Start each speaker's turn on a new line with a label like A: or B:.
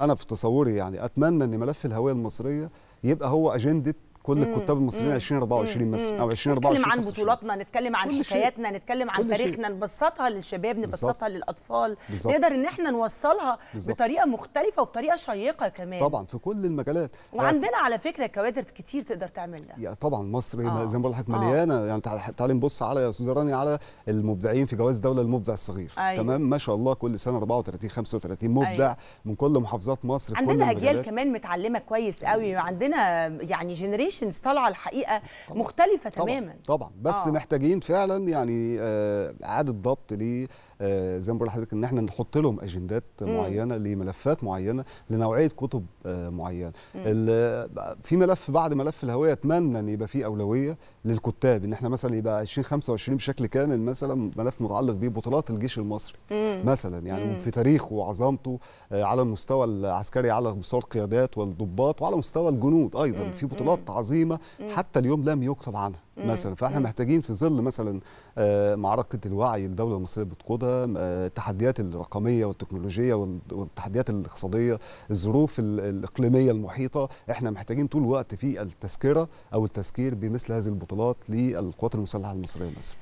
A: أنا في تصوري يعني أتمنى إن ملف الهوية المصرية يبقى هو أجندة كل الكتاب المصريين 2024 مثلا أو 2024
B: نتكلم عن
A: 25.
B: بطولاتنا نتكلم عن. حكاياتنا نتكلم عن. تاريخنا نبسطها للشباب. نبسطها للأطفال
A: بالظبط.
B: نقدر إن إحنا نوصلها
A: بالظبط.
B: بطريقة مختلفة وبطريقة شيقة كمان
A: طبعا في كل المجالات
B: وعندنا على فكرة كوادر كتير تقدر تعمل ده
A: يعني طبعا مصر
B: آه.
A: زي ما بقول لحضرتك
B: آه.
A: مليانة يعني تعال- تعالي نبص على يا أستاذ راني على المبدعين في جوائز الدولة للمبدع الصغير
B: أيوة.
A: تمام ما شاء الله كل سنة 34 35 مبدع
B: أيوة.
A: من كل محافظات مصر
B: عندنا
A: أجيال.
B: كمان متعلمة كويس قوي وعندنا يعني جنريشنز طالعة الحقيقة مختلفة
A: طبعا
B: تماما
A: طبعا بس
B: آه.
A: آه. محتاجين فعلا يعني آه، إعادة ضبط ل آه، زي ما بقول لحضرتك إن إحنا نحط لهم أجندات
B: مم.
A: معينة لملفات معينة لنوعية كتب آه، معينة ال- في ملف بعد ملف الهوية أتمنى إن يبقى فيه أولوية للكتاب إن إحنا مثلا يبقى 2025 بشكل كامل مثلا ملف متعلق ببطولات الجيش المصري
B: مم.
A: مثلا يعني
B: مم.
A: في تاريخه وعظمته آه، على المستوى العسكري على مستوى القيادات والضباط وعلى مستوى الجنود أيضا
B: مم.
A: في بطولات عظيمة حتى اليوم لم يكتب عنها مثلا. فإحنا محتاجين في ظل مثلا آه، معركة الوعي الدولة المصريه بتقودها آه، التحديات الرقمية والتكنولوجية وال- والتحديات الاقتصادية الظروف ال- الإقليمية المحيطة إحنا محتاجين طول الوقت في التذكرة أو التذكير بمثل هذه البطولات للقوات المسلحة المصرية مثلا